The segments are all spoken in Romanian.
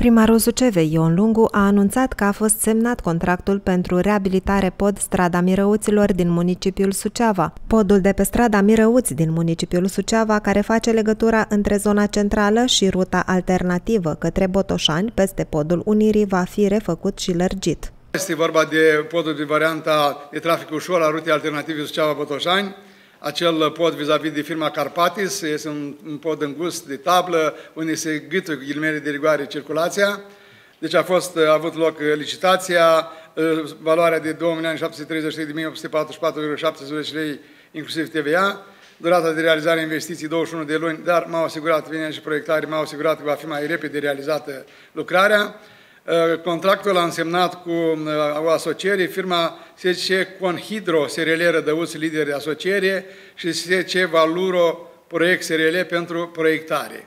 Primarul Sucevei, Ion Lungu, a anunțat că a fost semnat contractul pentru reabilitare pod strada Mirăuților din municipiul Suceava. Podul de pe strada Mirăuți din municipiul Suceava, care face legătura între zona centrală și ruta alternativă către Botoșani, peste podul Unirii, va fi refăcut și lărgit. Este vorba de podul de varianta de trafic ușor a rutei alternative Suceava-Botoșani, acel pod vis-a-vis -vis de firma Carpatis, este un, un pod îngust de tablă, unde se gâtă cu ghilimele de rigoare circulația. Deci a fost a avut loc licitația, valoarea de 2.733.844,70 lei, inclusiv TVA, durata de realizare a investiției 21 de luni, dar m-au asigurat, vine și proiectare, m-au asigurat că va fi mai repede realizată lucrarea. Uh, contractul a însemnat cu uh, o asociere, firma SC Conhidro SRL Rădăuți, lider de asociere, și SC Valuro Proiect SRL pentru proiectare.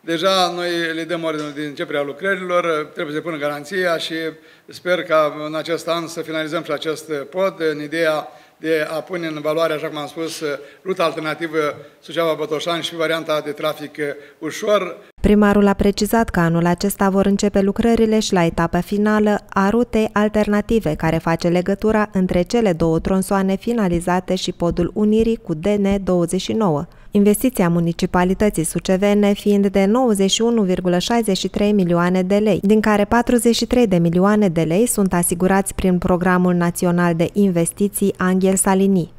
Deja noi le dăm ordinul de începerea lucrărilor, uh, trebuie să pună garanția și sper ca în acest an să finalizăm și acest pod în ideea de a pune în valoare, așa cum am spus, ruta alternativă Suceava-Bătoșani și varianta de trafic ușor. Primarul a precizat că anul acesta vor începe lucrările și la etapa finală a rutei alternative care face legătura între cele două tronsoane finalizate și podul Unirii cu DN29. Investiția municipalității sucevene fiind de 91,63 milioane de lei, din care 43 de milioane de lei sunt asigurați prin Programul Național de Investiții Angel Salini.